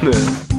Yeah.